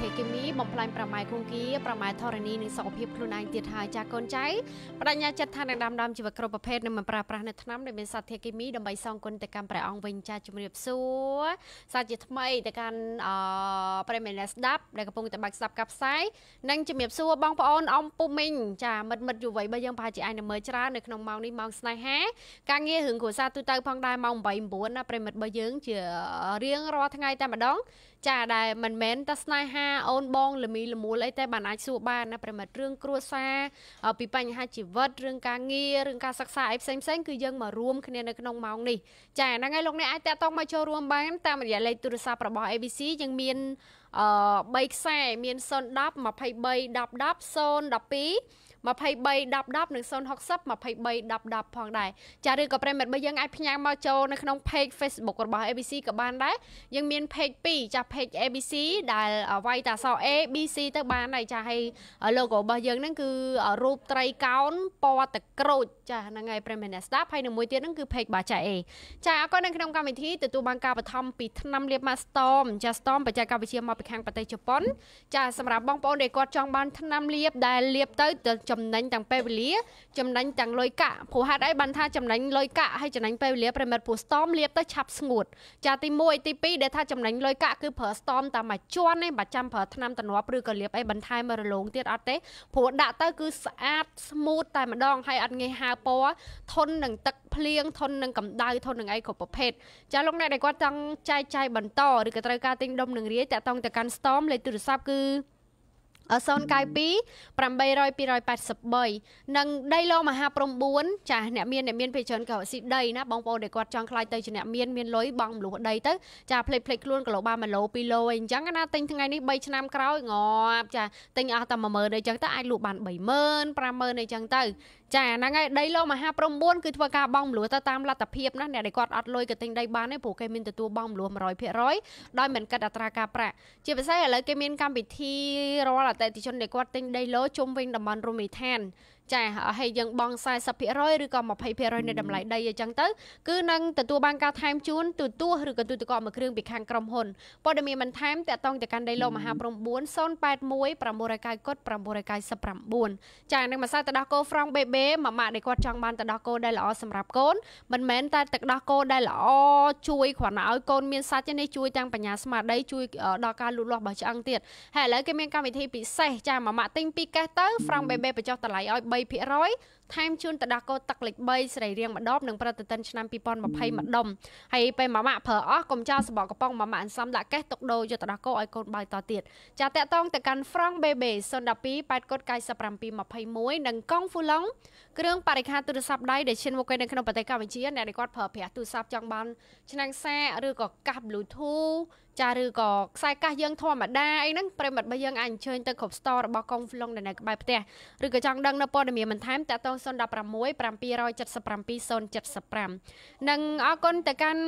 ធាគីមីបំផ្លាញប្រម៉ែគង្គាប្រម៉ែធរណីនិងសុខភាពខ្លួនឯងទៀតហើយចាកូនចៅបដញ្ញាចិត្តថានឹងដាំដើមជីវគ្រប់ប្រភេទនិងមិនប្រើប្រាស់នៅថ្នាំដែលមានសាធាគីមីដើម្បីសងគុណទៅកាន់ព្រះអង្គវិញចាជំរាបសួរសាជាថ្មីទៅកាន់អប្រិមិត្តស្ដាប់ដែលកំពុងតែបាច់ស្ដាប់កាប់ផ្សាយនិងជំរាបសួរបងប្អូនអ៊ំពុំមីងចាមិត្តមិត្តយុវ័យបើយើងប្រហែលជាអាចនឹងមើលច្រើននៅក្នុងម៉ោងនេះម៉ោងស្នេហាការងាររឿងគ្រួសារទូទៅផងដែរម៉ោង8 9ណាប្រិមិត្តបើយើងជារៀងរាល់ថ្ងៃតែម្ដងចាដែលមិនមែនតែស្នេហាអូនបងលមីលមូលអីតែបានអាចសួរបានណាប្រិមិត្តរឿងគ្រួសារពីបញ្ហាជីវិតរឿងការងាររឿងការសិក្សាអីផ្សេងផ្សេងគឺយើងមករួមគ្នានៅក្នុងម៉ោងនេះចាហ្នឹងហើយលោកអ្នកអាចតាក់ទងមកចូលរួមបានតាមរយៈលេខទូរស័ព្ទរបស់ ABC យើងមានអឺ3ខ្សែមាន010 23 10 10 012 23 10 10និង060 23 10 10ផងដែរចាឬក៏ប្រិមិត្តបើយើងអាចផ្ញើមកចូលនៅក្នុង page Facebook របស់ ABC ក៏បានដែរយើងមាន page 2ចា page ABC ដែលវាយតាស ABC ទៅបានហើយចាហើយ logo របស់យើងហ្នឹងគឺរូបត្រីកោណពណ៌ទឹកក្រូចចាហ្នឹងហើយប្រិមិត្តអ្នកស្ដាប់ហើយនៅមួយទៀតហ្នឹងគឺ page បាចាអេចាអរគុណនៅក្នុងកម្មវិធីទទួលបានការបឋមពីឆ្នាំលាប Mastorm ចា Storm បច្ចេកវិទ្យាមកពីខាងប្រទេសជប៉ុនចាសម្រាប់បងប្អូនដែលគាត់ចង់បានឆ្នាំលាបដែលលាបទៅចំណេញទាំងពេលវេលាចំណេញទាំងលុយកាក់ព្រោះហេតុអីបានថាចំណេញលុយកាក់ហើយចំណេញពេលវេលាប្រិមិត្តព្រោះ storm លាបទៅឆាប់ស្ងួតចាទី1ទី2ដែលថាចំណេញលុយកាក់គឺប្រើ storm តាមមួយជាន់ទេបើចាំប្រើថ្នាំតំណប់ឬក៏លាបអីបន្ថែមមករលោងទៀតអត់ទេព្រោះដាក់ទៅគឺស្អាតស្មូតតែម្ដងហើយអត់ងាយហើពណ៌ធន់នឹងទឹកភ្លៀងធន់នឹងកម្ដៅធន់នឹងអីគ្រប់ប្រភេទចាលោកអ្នកដែលគាត់ចង់ចែកចាយបន្តឬក៏ត្រូវការទិញដុំនឹងរាយតាក់ទងទៅកាន់ storm លេខទូរស័ព្ទគឺ092 800 283និងដីឡមហាព្រំ4ចាអ្នកមានអ្នកមានពេច្រើនក៏ស៊ីដីណាបងប្អូនដែលគាត់ចង់ខ្លាយទៅជាអ្នកមានមានលុយបងមលុះដីទៅចាផ្លេចផ្លេចខ្លួនគីឡូបាន1ឡូ2ឡូអីអញ្ចឹងណាទិញថ្ងៃនេះ3ឆ្នាំក្រោយងាប់ចាទិញអស់តែ10000អីចឹងទៅអាចលក់បាន30000 50000អីចឹងទៅចាហ្នឹងហើយដីឡូមហាព្រំ4គឺធ្វើការបងមលួទៅតាមលទ្ធភាពណាអ្នកដែលគាត់អត់លុយក៏ទិញដីបានទេព្រោះគេមានទទួលបងមលួ100%ដោយមិនគិតអត្រាការប្រាក់ជាពិសេសឥឡូវគេមានកម្មវិធីរាល់អតិថិជនដែលគាត់ទិញដីឡូជុំវិញតំបន់រមណីយដ្ឋាន ចាហើយយើងបង់40%ឬក៏20%នៃតម្លៃដីអញ្ចឹងទៅគឺនឹងទទួលបានការថែមជូនទូទួឬក៏ទូទឹកកកមួយគ្រឿងពីខាងក្រុមហ៊ុនព័ត៌មានបន្ថែមតកតងទៅកាន់ដីឡូមហាព្រំ4 081 990កុដ999ចានឹងម្សៅទឹកដោះគោ Frank BB មួយម៉ាក់ដែលគាត់ចង់បានទឹកដោះគោដែលល្អសម្រាប់កូនមិនមែនតែទឹកដោះគោដែលល្អជួយគ្រាន់តែឲ្យកូនមានសាច់ទេនេះជួយទាំងបញ្ញាស្មារតីជួយដល់ការលូតលាស់របស់ឆ្អឹងទៀតហើយឥឡូវគេមានកម្មវិធីពិសេសចាមួយម៉ាក់ទិញ2កេសទៅ Frank BB បញ្ចុះតម្លៃឲ្យ3%ថែមជូនទឹកដោះគោទឹកលេខ3ស្រីរៀងម្ដបនិងប្រតិទិនឆ្នាំ2020ម្ដុំហើយពេលម៉ាម៉ាក់ប្រើអស់កុំចោលសបកកំប៉ុងម៉ាម៉ាក់អន្សំដាក់កេះទុកដូរយកទឹកដោះគោឲ្យកូនបើតទៀតចាតកតងទៅកាន់ Frank Baby 012 8កុដ9721និងកង់ Fulong គ្រឿងបរិក្ខារទូរស័ព្ទដៃដែលឈានមកនៅក្នុងប្រទេសកម្ពុជាអ្នកដែលគាត់ប្រើប្រាស់ទូរស័ព្ទចង់បានឆ្នាំងសាឬក៏កាស Bluetooth ចាឬក៏ខ្សែកាសយើងធម្មតាអីហ្នឹងប្រិមិត្តរបស់យើងអាចអញ្ជើញទៅគ្រប់ store របស់កុងហ្វ្លុងដែលនៅក្បែរផ្ទះឬក៏ចង់ដឹងនៅព័ត៌មានបន្ថែមតាក់ទង016 777 075និងអរគុណទៅកាន់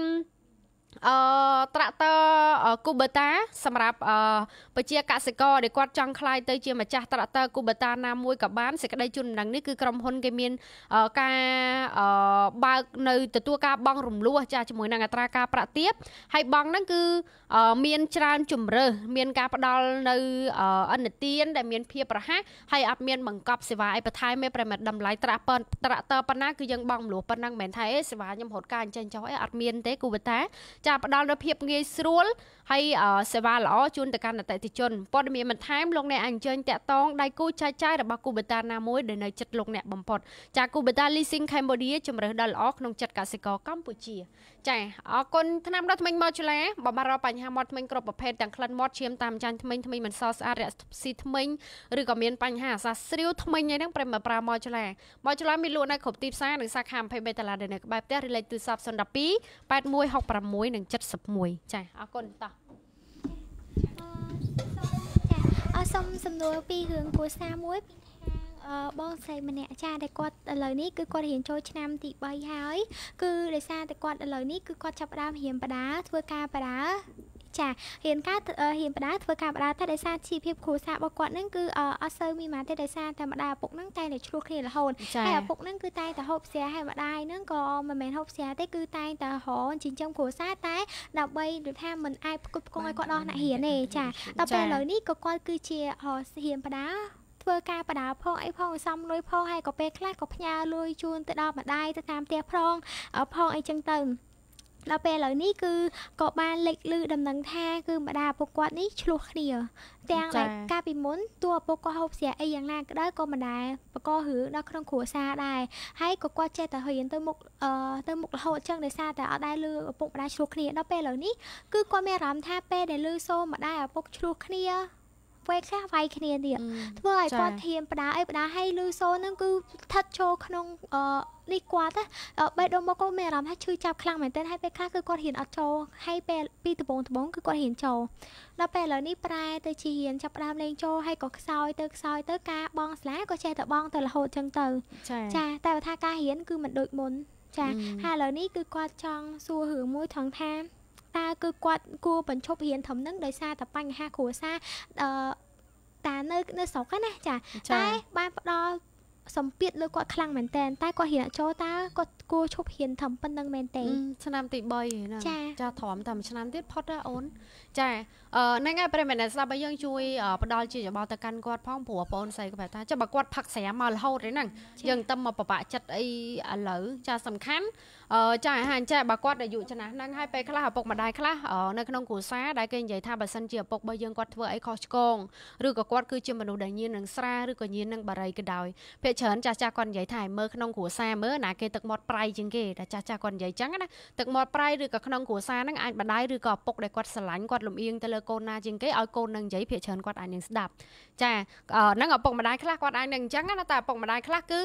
អឺត្រាក់ទ័រគូបឺតាសម្រាប់អឺប្រជាកសិករដែលគាត់ចង់ក្លាយទៅជាម្ចាស់ត្រាក់ទ័រគូបឺតាណាមួយក៏បានសេចក្តីជូនដំណឹងនេះគឺក្រុមហ៊ុនគេមានការអឺ បើកនៅទទួលការបង់រំលោះចាជាមួយនឹងអត្រាការប្រាក់ទាបហើយបង់ហ្នឹងគឺមានច្រើនជំរើសមានការផ្ដល់នៅអនុទានដែលមានភាពប្រហាក់ហើយអត់មានបង្កប់សេវាអីបន្ថែមទេប្រិមិត្តតម្លៃត្រាក់ប៉ុនត្រាក់ទ័រប៉ុណ្ណាគឺយើងបង់រំលោះប៉ុណ្ណឹងមិនមែនថាអេសេវាខ្ញុំរត់ការអញ្ចឹងចុះអីអត់មានទេគូបឺតាចាផ្ដល់នូវភាពងាយស្រួលហើយសេវាល្អជូនទៅកាន់អតិថិជនព័ត៌មានបន្ថែមលោកអ្នកអញ្ជើញតាក់ទងដៃគូចែកចាយរបស់គូបេតាណាមួយដែលនៅចិត្តលោកអ្នកបំផុតចាគូបេតា Leasing Cambodia ជំរើសដ៏ល្អក្នុងចិត្តកសិករកម្ពុជាចាអរគុណថ្នាំដុសធ្មេញម៉ូជូឡាបំបត្តិរាល់បញ្ហាមាត់ធ្មេញគ្រប់ប្រភេទទាំងក្លិនមាត់ឈាមតាមចាញ់ធ្មេញធ្មេញមិនសស្អាតរកស៊ីធ្មេញឬក៏មានបញ្ហាអាសាស្រាវធ្មេញអីហ្នឹងប្រិមប្រើម៉ូជូឡាម៉ូជូឡាមានលក់នៅគ្រប់ទីផ្សារនិងសាខា23តាឡានៅក្បែរផ្ទះឬលេខទូរស័ព្ទ012 8166និង71ចាអរគុណតោះអឺសុំសំណួរពីរឿងគ្រួសារមួយពី បងស្រីម្នាក់ចាដែលគាត់ឥឡូវនេះគឺគាត់រៀនចូលឆ្នាំទី3ហើយ គឺដោយសារតែគាត់ឥឡូវនេះគឺគាត់ចាប់ផ្ដើមរៀនបដាធ្វើការបដាចាហ៊ានការហ៊ានបដាធ្វើការបដាតែដោយសារជីវភាពគ្រួសាររបស់គាត់ហ្នឹងគឺអត់សូវមានម៉ាទេដោយសារតែម្ដាយឪពុកហ្នឹងតែតែឆ្លោះគ្នារហូតហើយឪពុកហ្នឹងគឺតែតែហូបស្រាហើយម្ដាយហ្នឹងក៏មិនមែនហូបស្រាទេគឺតែតែរងចិញ្ចឹមគ្រួសារតែដើម្បីដូចថាមិនអាចផ្គត់ផ្គង់ឲ្យគាត់ដល់អ្នកហ៊ានទេចាដល់ពេលឥឡូវនេះក៏គាត់គឺជាហ៊ានបដា ធ្វើការបដាផងអីផងសំលុយផងហើយក៏ពេលខ្លះក៏ផ្ញើលុយជូនទៅដល់ម្ដាយទៅតាមផ្ទះផងផងអីចឹងទៅដល់ពេលឥឡូវនេះគឺក៏បានលេចលឺដំណឹងថាគឺម្ដាយឪពុកគាត់នេះឆ្លោះគ្នាទាំងតែកាលពីមុនតួឪពុកក៏ហូបស្រាអីយ៉ាងណាក៏ដោយក៏មិនដែរបករឿងដល់ក្នុងគ្រួសារដែរហើយក៏គាត់ចេះតែហ៊ានទៅមុខអឺទៅមុខរហូតចឹងដោយសារតែអត់ដែលលឺឪពុកម្ដាយឆ្លោះគ្នាដល់ពេលឥឡូវនេះគឺគាត់មានអារម្មណ៍ថាពេលដែលលឺសូមម្ដាយឪពុកឆ្លោះគ្នា វ័យខ្លះវាយគ្នាទៀតធ្វើឲ្យគាត់ធៀមបដាអីបដាឲ្យលឺសូនហ្នឹងគឺស្ថិតចូលក្នុងអឺនេះគាត់ណាបេះដូងមកគាត់មានអារម្មណ៍ថាឈឺចាប់ខ្លាំងមែនទែនហើយពេលខ្លះគឺគាត់ហ៊ានអត់ចូលហើយពេលពីដំបងដំបងគឺគាត់ហ៊ានចូលដល់ពេលឥឡូវនេះប្រែទៅជាហ៊ានចាប់ដើមលេងចូលហើយក៏ខ្សោយទៅខ្សោយទៅការបងស្លាក៏ចេះតែបងទៅរហូតចឹងទៅចាតែថាការហ៊ានគឺមិនដូចមុនចាហើយឥឡូវនេះគឺគាត់ចង់សួររឿងមួយថងថា តើគឺគាត់គួរបញ្ឈប់រៀនត្រឹមនឹងដោយសារតែបញ្ហាគ្រួសារអឺតានៅនៅស្រុកណាចាតែបានផ្ដល់សម្ពាធលើគាត់ខ្លាំងមែនតើតែគាត់ហ៊ានចូលតើគាត់គួរឈប់ហ៊ានធ្វើប៉ុណ្្នឹងមែនទេឆ្នាំទី3ណាចាទ្រាំតែមួយឆ្នាំទៀតផុតណាអូនចាអឺហ្នឹងហើយប្រិមត្តស្ដាប់ឲ្យយើងជួយផ្ដល់ជាយោបល់ទៅកាន់គាត់ផងព្រោះបងអូនស្រីក៏ប្រាប់ថាចាំបើគាត់ផឹកស្រាមមករហូតហ្នឹងយើងទៅមកបបាក់ចិត្តអីឥឡូវចាសំខាន់អឺចាហាអញ្ចឹងបើគាត់អាយុចំណាស់ហ្នឹងហើយពេលខ្លះឪពុកម្ដាយខ្លះនៅក្នុងគ្រួសារដែលគេនិយាយថាបើសិនជាឪពុករបស់យើងគាត់ធ្វើអីខុសឆ្គងឬក៏គាត់គឺជាមនុស្សដែលញៀននឹងស្រាឬក៏ញៀននឹងបារីក៏ដោយភាគច្រើនចាស់ចាស់គាត់និយាយថាឲ្យមើលក្នុងគ្រួសារមើលណាគេទឹកមាត់ប្រៃជាងគេតែចាស់ចាស់គាត់និយាយចឹងណាទឹកមាត់ប្រៃឬក៏ក្នុងគ្រួសារហ្នឹងអាចម្ដាយឬក៏ឪពុកដែលគាត់ស្រឡាញ់គាត់លំអៀងទៅលើកូនណាជាងគេឲ្យកូននឹងនិយាយភាគច្រើនគាត់អាចនឹងស្ដាប់ចាហ្នឹងឪពុកម្ដាយខ្លះគាត់អាចនឹងអញ្ចឹងណាតែឪពុកម្ដាយខ្លះគឺ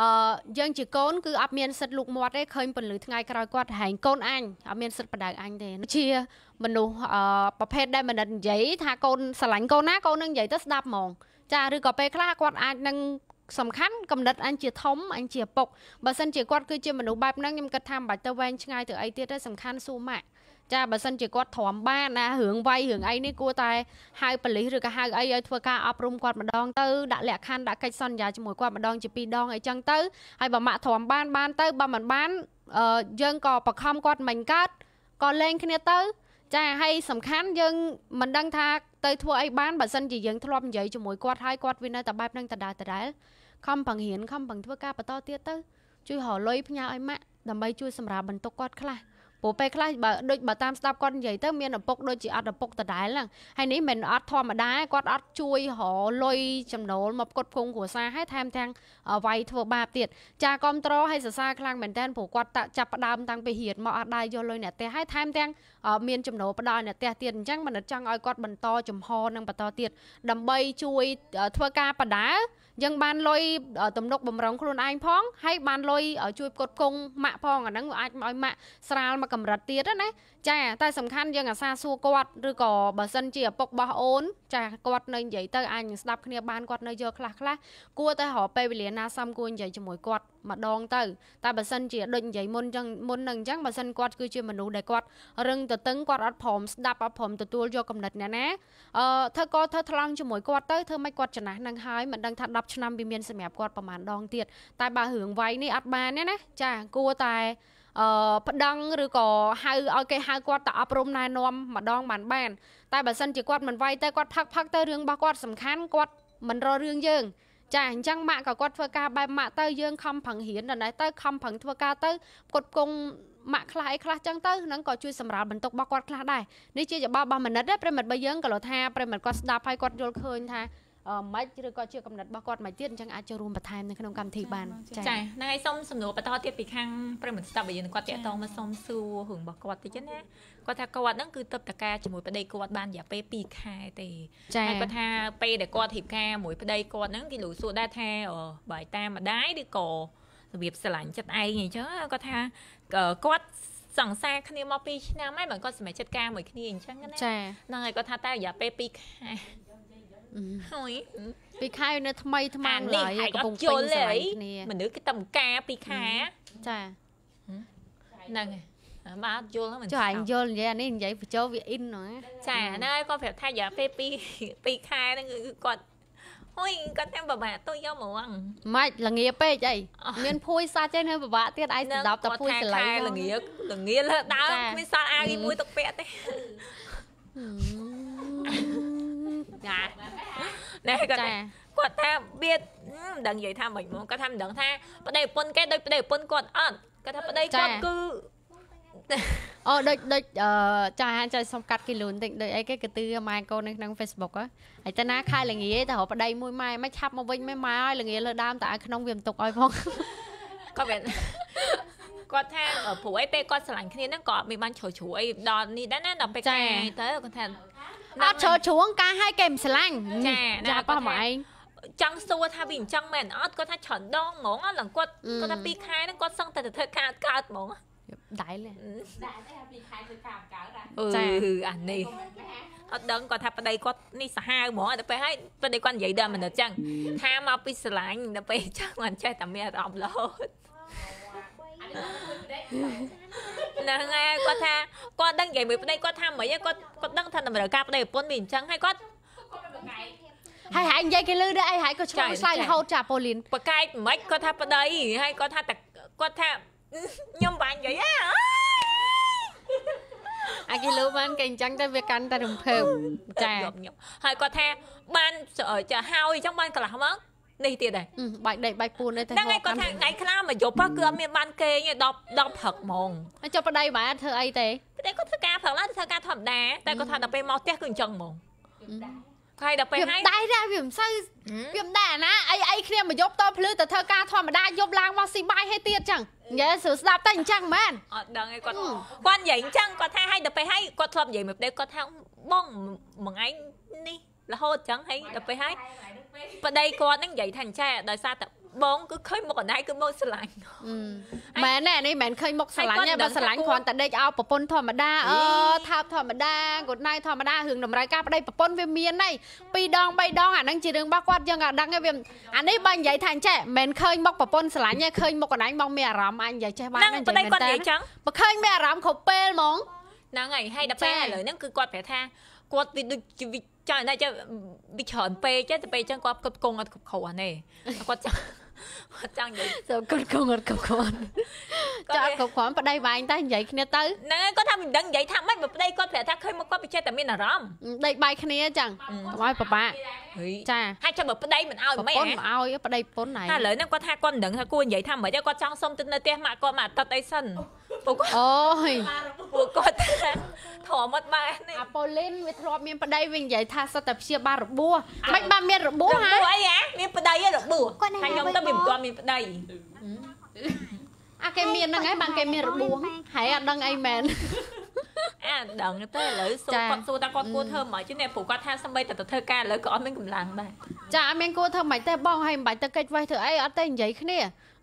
អឺយើងជាកូនគឺអត់មានសិទ្ធិលូកមាត់ទេឃើញពន្លឺថ្ងៃក្រោយគាត់ហែងកូនអញអត់មានសិទ្ធិបដៅអញទេជាមនុស្សអឺប្រភេទដែលមិននិយាយថាកូនស្រឡាញ់កូនណាកូននឹងនិយាយទៅស្ដាប់ហ្មងចាឬក៏ពេលខ្លះគាត់អាចនឹងសំខាន់កំណត់អញជាធំអញជាពុកបើសិនជាគាត់គឺជាមនុស្សបែបហ្នឹងខ្ញុំគិតថាមិនបាច់ទៅវែងឆ្ងាយទៅអីទៀតទេសំខាន់សួរម៉ាក់ ចាបើសិនជាគាត់ទ្រាំបានណារឿងវាយរឿងអីនេះគួរតែហៅប៉ូលីសឬក៏ហៅអីឲ្យធ្វើការអប់រំគាត់ម្ដងទៅដាក់លក្ខខណ្ឌដាក់កិច្ចសន្យាជាមួយគាត់ម្ដងជាពីរដងអីចឹងទៅហើយបើម៉ាក់ទ្រាំបានបានទៅបើមិនបានយើងក៏បខំគាត់មិនកើតក៏លេងគ្នាទៅចាហើយសំខាន់យើងមិនដឹងថាទៅធ្វើអីបានបើសិនជាយើងធ្លាប់និយាយជាមួយគាត់ហើយគាត់វានៅតែបែបហ្នឹងដដែលដដែលខំបង្រៀនខំបង្ធ្វើការបន្តទៀតទៅជួយរលុយផ្ញើឲ្យម៉ាក់ដើម្បីជួយសម្រាប់បន្ទុកគាត់ខ្លះ ព្រោះពេលខ្លះបើដូចបើតាមស្ដាប់គាត់និយាយទៅមានឪពុកដូចជាអត់ឪពុកដដែលហ្នឹងហើយនេះមិនអត់ធម្មតាគាត់អត់ជួយរលុយចំណូលមកផ្គត់ផ្គង់គ្រួសារហើយថែមទាំងវាយធ្វើបាបទៀតចាគ្រប់ត្រឲ្យសរសើរខ្លាំងមែនតើព្រោះគាត់ចាប់ផ្ដើមតាំងពីរៀនមកអត់ដែរយកលុយអ្នកផ្ទះហើយថែមទាំងមានចំណូលផ្ដល់អ្នកផ្ទះទៀតអញ្ចឹងមិនចង់ឲ្យគាត់បន្តចំហនឹងបន្តទៀតដើម្បីជួយធ្វើការបដាយើងបានលុយទំនុកបំរុងខ្លួនឯងផងហើយបានលុយជួយផ្គត់ផ្គង់ម៉ាក់ផងអាហ្នឹងអាចឲ្យម៉ាក់ស្រាលមកកម្រិតទៀតណាចាតែសំខាន់យើងអាសាសួរគាត់ឬក៏បើសិនជាឪពុករបស់អូនចាគាត់នៅនិយាយទៅអាចនឹងស្ដាប់គ្នាបានគាត់នៅយកខ្លះខ្លះគួរតែរកពេលវេលាណាសមគួរនិយាយជាមួយគាត់ម្ដងទៅតែបើសិនជាដូចនិយាយមុនចឹងមុននឹងអញ្ចឹងបើសិនគាត់គឺជាមនុស្សដែលគាត់រឹងទៅតឹងគាត់អត់ព្រមស្ដាប់អត់ព្រមទទួលយកកំណត់អ្នកណាអឺធ្វើក៏ធ្វើថ្លង់ជាមួយគាត់ទៅធ្វើមិនគាត់ចំណាស់នឹងហើយមិនដឹងថា10ឆ្នាំវាមានសម្រាប់គាត់ប្រហែលដងទៀតតែបើរឿងវាយនេះអត់បានទេណាចាគួរតែ អឺប្តឹងឬក៏ហៅឲ្យគេហៅគាត់ទៅអប់រំណែនាំម្ដងបានបាន តែបើសិនជាគាត់មិនវាយទៅគាត់ផឹកផឹកទៅរឿងរបស់គាត់សំខាន់គាត់មិនរករឿងយើងចាអញ្ចឹងម៉ាក់ក៏គាត់ធ្វើការបែបម៉ាក់ទៅយើងខំប្រឹងរៀនដល់ណែទៅខំប្រឹងធ្វើការទៅគាត់គង់ម៉ាក់ខ្លះអីខ្លះចឹងទៅហ្នឹងក៏ជួយសម្រាលបន្ទុករបស់គាត់ខ្លះដែរនេះជាយោបល់របស់មនិតដែរប្រិមិត្តរបស់យើងក៏លោថាប្រិមិត្តគាត់ស្ដាប់ហើយគាត់យល់ឃើញថា មិនឬក៏ជាកំណត់របស់គាត់មិនទៀតអញ្ចឹងអាចចូលរួមបន្ថែមនៅក្នុងកម្មវិធីបានចា៎ហ្នឹងហើយសូមសំណួរបន្តទៀតពីខាងប្រិមត្តស្ដាប់របស់យើងគាត់តាក់ទងមកសូមសួររឿងរបស់គាត់តិចណាគាត់ថាគាត់ហ្នឹងគឺទៅតការជាមួយប្តីគាត់បានរយៈពេល2ខែទេហើយគាត់ថាពេលដែលគាត់រៀបការមួយប្តីគាត់ហ្នឹងគេលូសួរដែរថាបើតាមម្ដាយឬក៏របៀបស្រឡាញ់ចិត្តឯងអញ្ចឹងគាត់ថាគាត់សង្សារគ្នាមក2ឆ្នាំហើយបើគាត់សម្រេចចិត្តការមួយគ្នាអញ្ចឹងណាហ្នឹងហើយគាត់ថាតែរយៈពេល2ខែ ហើយពីខែនៅថ្មីថ្មងឡើយកំពុងពេញស្រឡាញ់គ្នាមនុស្សគេតែការពីខែចាហ្នឹងបាទយល់ហ្នឹងមិនចុះអញយល់និយាយអានេះនិយាយបញ្ចូលវាអ៊ីនហ្នឹងចាហ្នឹងហើយគាត់ប្រាប់ថារយៈពេល2 2ខែហ្នឹងគឺគាត់ហុយគាត់តែបបាក់ទៅយកហ្មងម៉េចល្ងាពេកអីមានភួយសាច់ឯងនៅបបាក់ទៀតឯងស្ដាប់តែភួយស្រឡៃល្ងាល្ងាលើដើមមានសល់អាវមួយទុកពាក់ទេ ចាណែគាត់គាត់ថាបៀតមិនដឹងនិយាយថាមិនហ្មងគាត់ថាមិនដឹងថាប្តីប្រពន្ធគេដូចប្តីប្រពន្ធគាត់អត់គាត់ថាប្តីគាត់គឺអូដូចដូចអឺចាហានចៃសុំកាត់គីលូនតិចដូចអីគេកទឺម៉ែកូននៅក្នុង Facebook ហ៎ហើយតាណាខែល្ងាទៅរកប្តីមួយម៉ែមិនឆាប់មកវិញមិនម៉ែឲ្យល្ងាលើដើមតែឲ្យក្នុងវាមិនទុកឲ្យផងគាត់វាគាត់ថាព្រោះអីពេលគាត់ស្រឡាញ់គ្នាហ្នឹងក៏មានបានជ្រោជ្រោអីដល់នេះដែរណាដល់ពេលកាយទៅគាត់ថា អត់ជ្រោជ្រោការឲ្យគេមិនស្រឡាញ់ចាចាគាត់មកឯងចង់សួរថាវាអញ្ចឹងមែនអត់គាត់ថាច្រើនដងហ្មងឡើងគាត់គាត់ថាពីខែហ្នឹងគាត់សឹងតែទៅធ្វើការកើតហ្មងដែរដែរតែពីខែធ្វើការកើតចាអានេះអត់ដឹងគាត់ថាប្តីគាត់នេះសាហាវហ្មងដល់ពេលហើយប្តីគាត់និយាយដល់មនុស្សចឹងថាមកពីស្រឡាញ់ដល់ពេលចឹងមិនចេះតែមានអារម្មណ៍រហូត ហ្នឹងហើយគាត់ថាគាត់ដឹងនិយាយមួយប្តីគាត់ថាមិនគាត់គាត់ដឹងថាតម្រូវការប្តីប្រពន្ធវាអញ្ចឹងហើយគាត់ហើយហើយនិយាយគេលឺដែរអីហើយក៏ឆ្លងឆ្លើយរហូតចាប៉ូលីនបកែកមិនគាត់ថាប្តីហើយគាត់ថាតែគាត់ថាខ្ញុំបាញ់និយាយអាគេលើបានគេអញ្ចឹងទៅវាកាន់តែរំភើបចាខ្ញុំហើយគាត់ថាបានចាហើយអញ្ចឹងបានកន្លះមក នេះទៀតដែរបាច់ដេកបាច់ពួនទេហ្នឹងហើយគាត់ថាថ្ងៃខ្លះមកយប់គឺអត់មានបានគេងទេ10 10ព្រឹកហ្មងចុះប្តីបែរធ្វើអីទេប្តីគាត់ធ្វើការព្រឹកឡើងធ្វើការធម្មតាតែគាត់ថាដល់ពេលមកផ្ទះគឺអញ្ចឹងហ្មងហើយដល់ពេលហើយដែរដែរវាមិនសូវវាមិនដែរណាអីអីគ្នាមកយប់តភ្លឺទៅធ្វើការធម្មតាយប់ឡើងមកស៊ីបាយឲ្យទៀតចឹងនិយាយស្រួលស្ដាប់តែអញ្ចឹងមែនអត់ដឹងឯងគាត់គាត់និយាយអញ្ចឹងគាត់ថាឲ្យដល់ពេលហើយគាត់ធ្លាប់និយាយមកពេលគាត់ថាបងមួយថ្ងៃនេះ រហូតអញ្ចឹងហើយដល់ពេលហើយប្តីគាត់នឹងនិយាយថាអញ្ចឹងដោយសារតែបងគឺឃើញមុខអណៃគឺមកស្រឡាញ់មែនណែនេះមិនឃើញមុខស្រឡាញ់ទេបើស្រឡាញ់គ្រាន់តែដេកឲ្យប្រពន្ធធម្មតាអឺថើបធម្មតាកូនណៃធម្មតារឿងតម្រូវការប្តីប្រពន្ធវាមានហើយពីរដងបីដងអាហ្នឹងជារឿងរបស់គាត់យើងក៏ដឹងហើយវាអានេះបើនិយាយថាអញ្ចេះមិនឃើញមុខប្រពន្ធស្រឡាញ់ទេឃើញមុខអណៃមកមានអារម្មណ៍អញនិយាយចេះបាននិយាយមែនតើបើឃើញមានអារម្មណ៍គ្រប់ពេលហ្មងហ្នឹងហើយហើយដល់ពេលឥឡូវហ្នឹងគឺគាត់ប្រាប់ថាគាត់វាដូចចាតែ ចេះវាច្រើនពេកចេះតែពេកអញ្ចឹងគាត់គិតគង់អត់គ្រប់គ្រាន់ទេគាត់ចង់គាត់ចង់និយាយសូមគាត់គង់អត់គ្រប់គ្រាន់ចាអត់គ្រប់គ្រាន់ប្តីវាយតែនិយាយគ្នាទៅហ្នឹងហើយគាត់ថាមិនដឹងនិយាយថាម៉េចបើប្តីគាត់ប្រាប់ថាឃើញមកគាត់ពិចេះតែមានអារម្មណ៍ដេកបាយគ្នាចឹងកុំឲ្យប្របាក់ចាហើយចាំបើប្តីមិនឲ្យមិនមិនឲ្យប្តីពុនហើយឥឡូវហ្នឹងគាត់ថាគាត់មិនដឹងថាគួរនិយាយថាមិនគាត់ចង់សុំទៅនៅផ្ទះម៉ាក់គាត់មកអាទិត្យអីសិន ពួកគាត់អូយពួកគាត់ធំអត់បាននេះអាប៉ូលីនវាធ្លាប់មានប្តីវិញនិយាយថាសិតតែព្យាបាលរបួសមិនបានមានរបួសហ៎អីហ៎មានប្តីរបួសថាខ្ញុំទៅវាមិនទាន់មានប្តីអាគេមានហ្នឹងហើយបានគេមានរបួសហើយអត់ដឹងអីមែនអាដឹងទៅឥឡូវសួរគាត់សួរថាគាត់គួរធ្វើមិន chứ អ្នកព្រោះគាត់ថាសម្បីតែទៅធ្វើការឥឡូវក៏អត់មានកម្លាំងដែរចាអត់មានគួរធ្វើមិនទេបងហើយមិនបាច់ទៅកិច្ចវេះធ្វើអីអត់ទេនិយាយគ្នា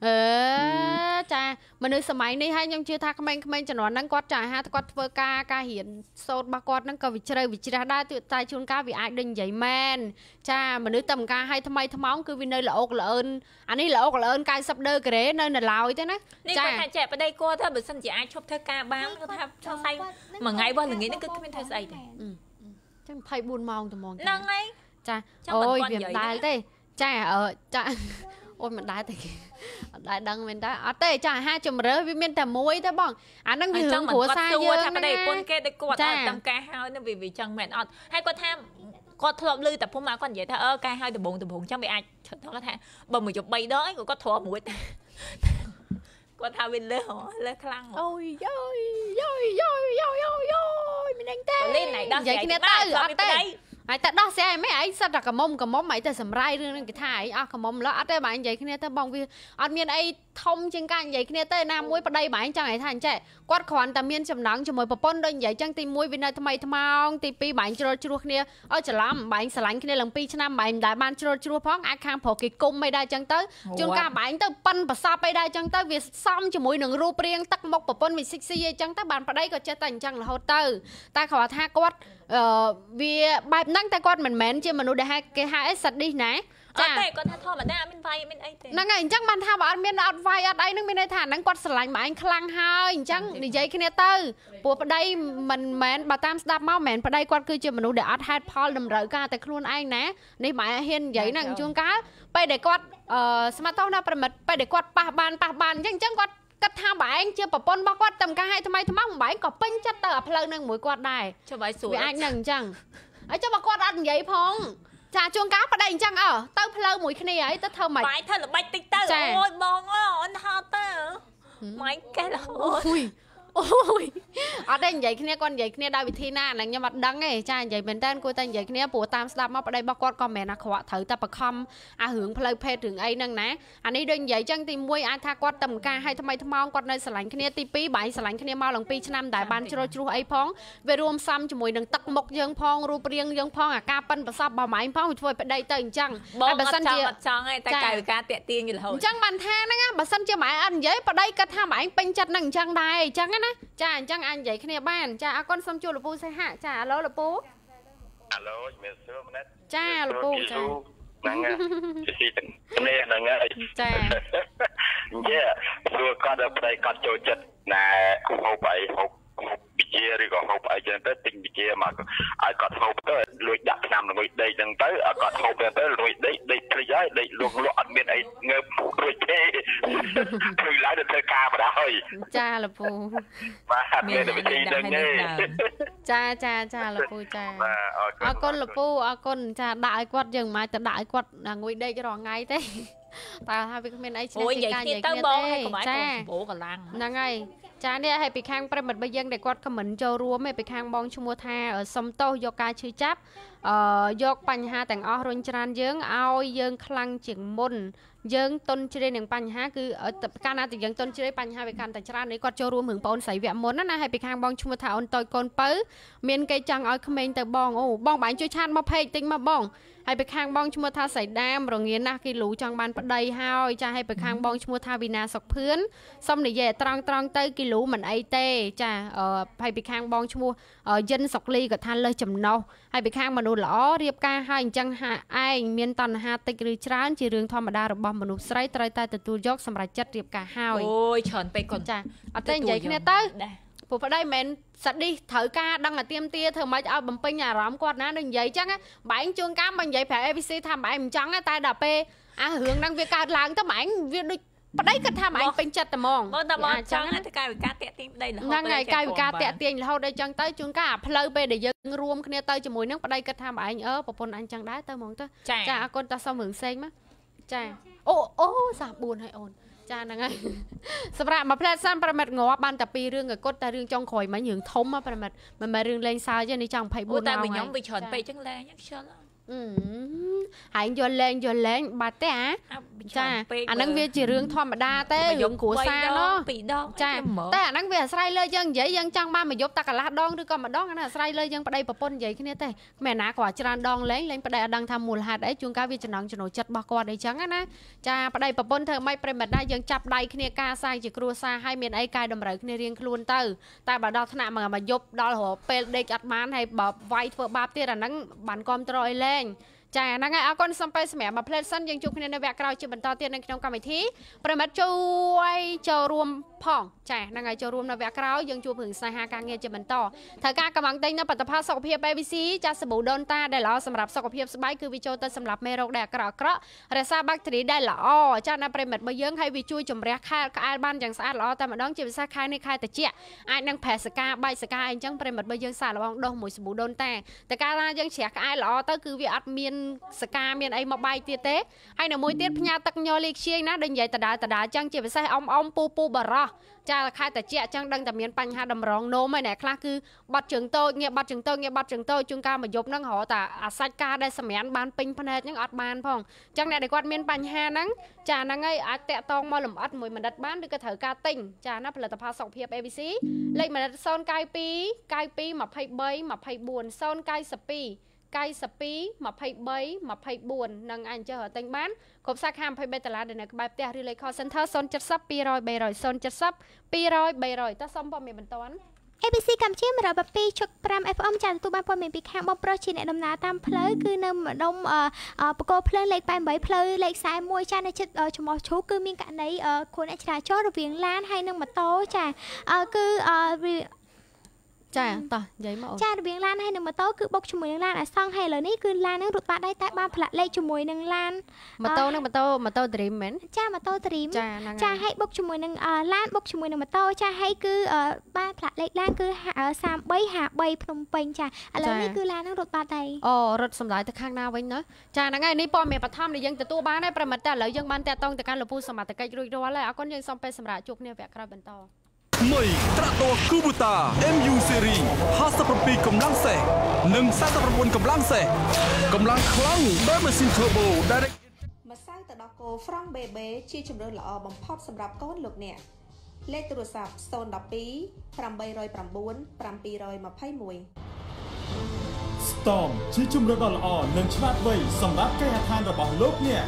អឺចាមនុស្សសម័យនេះហើយខ្ញុំជឿថាក្មេងៗជំនាន់ហ្នឹងគាត់ចាហាគាត់ធ្វើការការរៀនសូត្ររបស់គាត់ហ្នឹងក៏វិជ្រៅវិជ្រះដែរតែជួនកាលវាអាចដូចនិយាយមែនចាមនុស្សតែមិនការឲ្យថ្មីថ្មោងគឺវានៅល្អកល្អឿនអានេះល្អកល្អឿន90ដឺក្រេនៅនៅឡើយទេណានេះគាត់ថាចេះប្តីគាត់ថាបើសិនជាអាចឈប់ធ្វើការបានគាត់ថាធ្វើស្អីមួយថ្ងៃរបស់ល្ងាចហ្នឹងគឺគ្មានធ្វើស្អីទេចឹង24ម៉ោងតែហ្មងហ្នឹងហើយចាអូយវាមិនដែលទេចាអឺចា អូនមិនដែរទេអត់ដែរដឹងមែនតើអត់ទេចាអាហារជំរឿវាមានតែមួយទេបងអាហ្នឹងវារឿងគ្រួសារយើងថាប្តីប្រពន្ធគេដូចគាត់អត់តាមការហើយនឹងវាវាចឹងមែនអត់ហើយគាត់ថាគាត់ធ្លាប់ឮតែពុំមកគាត់និយាយថាអឺការហើយដំបងដំបងចឹងវាអាចគាត់ថាបើមួយយប់3ដងឯងគាត់ធ្លាប់មួយគាត់ថាវាលើលើខ្លាំងអូយយោយយោយយោយយោយយោយមិនដឹងទេលេងណៃដល់និយាយគ្នាទៅអត់ទេ ហើយតែដោះស្រាយមិនឯងសិតតែកមុំកមុំឯងទៅសម្រាយរឿងហ្នឹងគេថាឯងអស់កមុំឡើអត់ទេបងនិយាយគ្នាទៅបងវាអត់មានអី ធំជាងការនិយាយគ្នាទៅណាមួយប្តីបងចឹងឯងថាអញ្ចេះគាត់គ្រាន់តែមានចំណងជាមួយប្រពន្ធដូចនិយាយចឹងទី1វានៅថ្មីថ្មោងទី2បងជ្រុលជ្រោះគ្នាអត់ច្រឡំបងស្រឡាញ់គ្នាឡើង2ឆ្នាំបងមិនដែលបានជ្រុលជ្រោះផងអាចខាងប្រុសគេគុំអីដែរចឹងទៅជួនកាលបងទៅប៉ិនប្រសពអីដែរចឹងទៅវាសំជាមួយនឹងរូបរាងទឹកមុខប្រពន្ធវាសិចស៊ីអីចឹងទៅបានប្តីក៏ចេះតែអញ្ចឹងរហូតទៅតែគាត់ថាគាត់អឺវាបែបហ្នឹងតែគាត់មិនមែនជាមនុស្សដែលគេហៅអេសាឌីសណា អត់ទេគាត់ថាធម្មតាអត់មានវាយយមានអីទេហ្នឹងហើយអញ្ចឹងបានថាបើអត់មានអត់វាយអត់អីហ្នឹងមានន័យថាហ្នឹងគាត់ស្រឡាញ់មកឯងខ្លាំងហើយអញ្ចឹងនិយាយគ្នាទៅព្រោះប្តីមិនមែនបើតាមស្ដាប់មកមិនមែនប្តីគាត់គឺជាមនុស្សដែលអត់ហេតុផលតម្រូវការតែខ្លួនឯងណានេះមិនហ៊ាននិយាយហ្នឹងជួនកាលពេលដែលគាត់អឺស្មាតោណាប្រមិតពេលដែលគាត់ប៉ះបានប៉ះបានអញ្ចឹងអញ្ចឹងគាត់គិតថាបែងជាប្រពន្ធរបស់គាត់តែការឲ្យថ្មីថ្មងបែងក៏ពេញចិត្តទៅអាផ្លូវនឹងមួយគាត់ដែរចុះបែងស្រួលវាអាចនឹងអញ្ចឹងហើយចុះបើគាត់អត់និយាយផង ចាជួនកាលប្តីអញ្ចឹងអើទៅផ្លូវមួយគ្នាហើយទៅធ្វើម៉េចបាយធ្វើល្បិចតិចទៅអូយបងអូនហត់ទៅម៉ៃកែរហូត អូយអត់ទេនិយាយគ្នាគាត់និយាយគ្នាដោយវិធីណាហ្នឹងខ្ញុំអត់ដឹងទេចានិយាយមែនតើគួរតែនិយាយគ្នាព្រោះតាមស្ដាប់មកប្តីរបស់គាត់ក៏មិនមែនអាក្រក់ត្រូវតែបខំអារឿងផ្លូវភេទរឿងអីហ្នឹងណាអានេះដូចនិយាយចឹងទី1អាចថាគាត់តែការឲ្យថ្មីថ្មោងគាត់នៅស្រឡាញ់គ្នាទី2បាយស្រឡាញ់គ្នាមកឡើង2ឆ្នាំតែបានជ្រុលជ្រោះអីផងវារួមផ្សំជាមួយនឹងទឹកមុខយើងផងរូបរាងយើងផងអាការប៉ិនប្រសពរបស់ម៉ែផងវាធ្វើឲ្យប្តីទៅអញ្ចឹងបើបើសិនជាអត់ចង់ទេតែកាយវិការតាក់ទាញរហូតអញ្ចឹងបានថាហ្នឹងបើសិនជាម៉ែអត់និយាយប្តីគាត់ថាម៉ែពេញចិត្តនឹងអញ្ចឹងដែរអញ្ចឹងណាចាអញ្ចឹងអាចនិយាយគ្នាបានចាអរគុណសូមជួបលពូសេហៈចាអាឡូលពូអាឡូជំរាបសួរមនិតចាលពូចាហ្នឹងហើយស៊ីទាំងគ្នាហ្នឹងហើយចាអញ្ចឹងសួរគាត់ដល់ប្តីគាត់ចូលចិត្តណែហូបអីហូបហូបវិជាឬក៏ហូបអីចឹងទៅទិញវិជាមកឲ្យគាត់ហូបទៅលួចដាក់ឆ្នាំល្ងុយដេកហ្នឹងទៅឲ្យគាត់ហូបទៅលួចដេកដេកភ្លេចហើយដេកលក់លក់អត់មានអីងើបរួចទេព្រឺឡើងទៅ ធ្វើការបដ ாய் ចាលពូបាទមានវិធីហ្នឹងទេចាចាចាលពូចាអរគុណលពូអរគុណចាដាក់ឲ្យគាត់យើងមិនអាចទៅដាក់ឲ្យគាត់ងុយដេករងថ្ងៃទេតើថាវាគ្មានអីឆ្នេះជាការនិយាយគ្នាទៅបងហើយកុំឲ្យបងបោកម្លាំងហ្នឹងហើយចានេះឲ្យពីខាងប្រិមិត្តរបស់យើងដែលគាត់ខមមិនចូលរួមឯពីខាងបងឈ្មោះថាសុំទោសយកការឈឺចាប់អឺយកបញ្ហាទាំងអស់រុញច្រានយើងឲ្យយើងខ្លាំងជាងមុន យើងទុនជ្រេនឹងបញ្ហាគឺកាលណាតែយើងទុនជ្រេបញ្ហាវាកាន់តែច្រើននេះគាត់ចូលរួមរឿងបងស្រីវៈមុនណាហើយពីខាងបងឈ្មោះថាអូនតូចកូនពៅមានគេចង់ឲ្យក្មេងទៅបងអូបងបាញ់ជួយឆាតមកពេកតិចមកបងហើយទៅខាងបងឈ្មោះថាសៃដាមរងាណាស់គេលូចង់បានប្តីហើយចាហើយទៅខាងបងឈ្មោះថាវិណាសុកភឿនសុំនិយាយត្រង់ត្រង់ទៅគេលូមិនអីទេចាហើយពីខាងបងឈ្មោះ យិនសុកលីក៏ថាលើសចំណោះហើយពីខាងមនុស្សល្អរៀបការហើយអញ្ចឹងហាឯងមានតណ្ហាតិចឬច្រើនជារឿងធម្មតារបស់មនុស្សស្រីត្រូវតែទទួលយកសម្រាប់ចិត្តរៀបការហើយអូយច្រើនពេកកូនចាអត់ទេនិយាយគ្នាទៅព្រោះប្តីមិនមែនសឌីត្រូវការដឹងអាទៀមទាធ្វើម៉េចឲ្យបំពេញអារម្មណ៍គាត់ណាដូចនិយាយចឹងបែងជួងកាមបើនិយាយប្រាប់ ABC ថាបែងមិនចង់តែដល់ពេលអារឿងហ្នឹងវាកើតឡើងទៅបែងវាដូច ប្តីគាត់ថាឯងពេញចិត្តតែហ្មងបងតែបងចង់តែកាយវិការតាក់ទាញប្តីរហូតហ្នឹងហើយកាយវិការតាក់ទាញរហូតដល់ចឹងទៅជួនកាលអាផ្លូវពេលដែលយើងរួមគ្នាទៅជាមួយនឹងប្តីគាត់ថាឯងអឺប្រពន្ធអញចឹងដែរទៅហ្មងទៅចាអរគុណតាសុំរឿងផ្សេងមកចាអូអូសា4ហើយអូនចាហ្នឹងហើយសម្រាប់មួយផ្លែសានប្រិមិត្តងាប់បានតែពីររឿងក៏គត់តែរឿងចុងក្រោយមិញរឿងធំប្រិមិត្តមិនមែនរឿងលេងសើចទេនេះចង់24ម៉ោងតែខ្ញុំវាច្រើនពេកចឹងលែងខ្ជិល ហើយយល់លេងយល់លេងបាត់ទេអាចាអាហ្នឹងវាជារឿងធម្មតាទេរឿងគ្រួសារណោះពីរដងចាតែអាហ្នឹងវាអាស្រ័យលើយើងនិយាយយើងចង់បានមួយយប់តែកន្លះដងឬក៏ម្ដងអាហ្នឹងអាស្រ័យលើយើងប្តីប្រពន្ធនិយាយគ្នាទេគ្មានណាគាត់ច្រើនដងលេងលេងប្តីអត់ដឹងថាមូលហេតុអីជួនកាលវាចំណងចំណូលចិត្តរបស់គាត់អីចឹងណាចាប្តីប្រពន្ធធ្វើម៉េចប្រិមិត្តដែរយើងចាប់ដៃគ្នាការសាយជាគ្រួសារហើយមានអីកាយតម្រូវគ្នារៀងខ្លួនទៅតែបើដល់ថ្នាក់មួយយប់ដល់រពេលដេកអត់បានហើយបើវាយធ្វើបាបទៀតអាហ្នឹងបានគ្រប់ត្រអីលេង ចាហ្នឹងហើយអរគុណសំបីសម្រាប់មួយផ្លេតសិនយើងជួបគ្នានៅវគ្គក្រោយជាបន្តទៀតនៅក្នុងកម្មវិធីប្រិមិត្តជួយចូលរួមផងចាហ្នឹងហើយចូលរួមនៅវគ្គក្រោយយើងជួបរឿងស្នេហាការងារជាបន្តត្រូវការកំងទិញនៅផលិតផលសុខភាព ABC ចាសាប៊ូដូនតាដែលល្អសម្រាប់សុខភាពស្បែកគឺវាចូលទៅសម្រាប់មេរោគដែលអាក្រក់អាក្រក់រក្សាបាក់តេរីដែលល្អចានៅប្រិមិត្តរបស់យើងហើយវាជួយជំរះខែលក្អែលបានយ៉ាងស្អាតល្អតែម្ដងជាពិសេសខែនេះខែត្រជាក់អាចនឹងប្រេសកាបាយសកាអីចឹងប្រិមិត្តរបស់យើងសាកល្បងដុសមួយសាប៊ូដូនតាតែកាលណាយើងជ្រះក្អែលល្អទៅគឺវាអត់មានសកាមានអីមកបាយទៀតទេហើយនៅមួយទៀតផ្ញើទឹកញលីខ្ជិយណាដូចនិយាយតដាតដាចឹងជាពិសេសអ៊ំអ៊ំពូពូបរោះចាខែតាជាអញ្ចឹងដឹងតែមានបញ្ហាតម្រងនោមហើយអ្នកខ្លះគឺបាត់ជើងតូចងាកបាត់ជើងតូចងាកបាត់ជើងតូចជួនកាលមកយប់ហ្នឹងរហតែអាសាច់ការដែលសម្រានបានពេញភ្នែកហ្នឹងអត់បានផងអញ្ចឹងអ្នកដែលគាត់មានបញ្ហាហ្នឹងចាហ្នឹងហើយអាចតាក់តងមកលំអិតមួយមនិតបានឬក៏ត្រូវការទិញចាណាផលិតផលសុខភាព ABC លេខមនិត092 92 23 24 092 92 23 24នឹងអញចេះតែញបានគ្រប់សាខា23ដុល្លារដែលនៅក្បែរផ្ទះឬលេខ call center 070 200 300 070 200 300តើសុំព័ត៌មានបន្ទាន់ ABC កម្ពុជា112.5 FM ចាទទួលបានព័ត៌មានពីខាងបងប្រុសជាអ្នកដំណើរតាមផ្លូវគឺនៅម្ដុំបកោភ្លើងលេខ88ផ្លូវលេខ41ចានៅជិតចំមោះឈូគឺមានករណីគ្រោះអ្នកចរាចរណ៍រវាងឡានហើយនិងម៉ូតូចាគឺ ចាតោះនិយាយមកចារបៀងឡានហើយនឹងម៉ូតូគឺបុកជាមួយនឹងឡានអាសង់ហើយឥឡូវនេះគឺឡាននឹងរត់បាត់ដែរតែបានផ្លាក់លេខជាមួយនឹងឡានម៉ូតូនឹងម៉ូតូម៉ូតូ Dream មែនចាម៉ូតូ Dream ចាហើយបុកជាមួយនឹងឡានបុកជាមួយនឹងម៉ូតូចាហើយគឺបានផ្លាក់លេខឡានគឺ3353ភ្នំពេញចាឥឡូវនេះគឺឡាននឹងរត់បាត់ហើយអូរត់សំដៅទៅខាងណាវិញណាចាហ្នឹងហើយនេះព័ត៌មានបឋមដែលយើងទទួលបានហើយប្រិមិត្តតែឥឡូវយើងបានតាក់ទងទៅកាន់លោកពូសមត្ថកិច្ចរួចរាល់ហើយអរគុណយើងសូមពេលសម្រាប់ជួបគ្នាវគ្គក្រោយបន្តថ្មីត្រាក់ត័រ Kubota MU Series 57កម្លាំងសេះនិង49កម្លាំងសេះកម្លាំងខ្លាំងដោយម៉ាស៊ីន Turbo Direct ម្សៅទឹកដោះគោ Frank BB ជាជម្រើសល្អបំផុតសម្រាប់កូនលោកអ្នកលេខទូរស័ព្ទ012 809 721 Storm ជាជម្រើសដ៏ល្អនិងឆ្លាតវៃសម្រាប់គេហដ្ឋានរបស់លោកអ្នក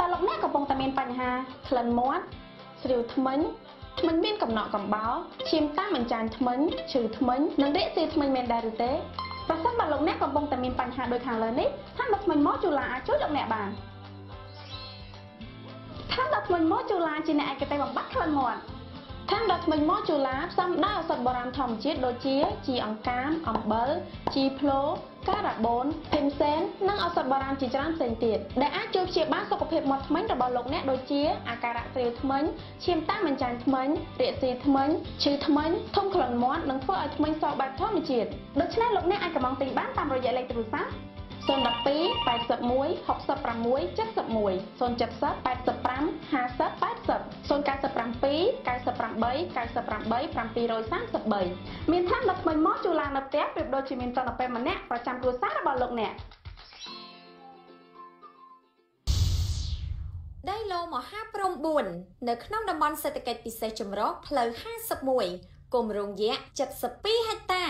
តើលោកអ្នកកំពុងតែមានបញ្ហាក្លិនមាត់ ស្រាវថ្មិញធ្មេញមានកំណក់កំបោរឈាមតាមអញ្ចាញធ្មេញឈឺធ្មេញនិងរាកស៊ីធ្មេញមែនដែរឬទេប្រសិនបើលោកអ្នកកំពុងតែមានបញ្ហាដូចខាងលើនេះថាមកធ្មេញម៉ូជូឡាអាចជួយលោកអ្នកបានថាមកធ្មេញម៉ូជូឡាជាអ្នកឯកទេសបំបត្តិក្លិនមាត់ខាងដុសធ្មេញម៉ូជូឡាផ្សំដោយឱសថបុរាណធម្មជាតិដូចជាជីអង្កាមអំបិលជីភ្លោ ការ៉ាបូនភេមសែននិងឱសថបុរាណជាច្រើនផ្សេងទៀតដែលអាចជួយព្យាបាលសុខភាពមាត់ធ្មេញរបស់លោកអ្នកដូចជាអាការៈស្រាវធ្មេញឈាមតាមអញ្ចាញធ្មេញរាកស៊ីធ្មេញឈឺធ្មេញធំក្លិនមាត់និងធ្វើឲ្យធ្មេញសបែបធម្មជាតិដូច្នេះលោកអ្នកអាចកំងទិញបានតាមរយៈលេខទូរស័ព្ទ 012 81 66 71 070 83 55 205 097 94មានថ្នាំដល់ថ្មីមកជូឡានៅផ្ទះប្រៀបដូចជាមានតនពេលម្នាក់ប្រចាំគ្រួសាររបស់លោកអ្នកដៃឡូមហាព្រំ4នៅក្នុងតំបន់សេដ្ឋកិច្ចពិសេសចម្រុះផ្លូវ51គម្រោងយក្ស72ហិកតា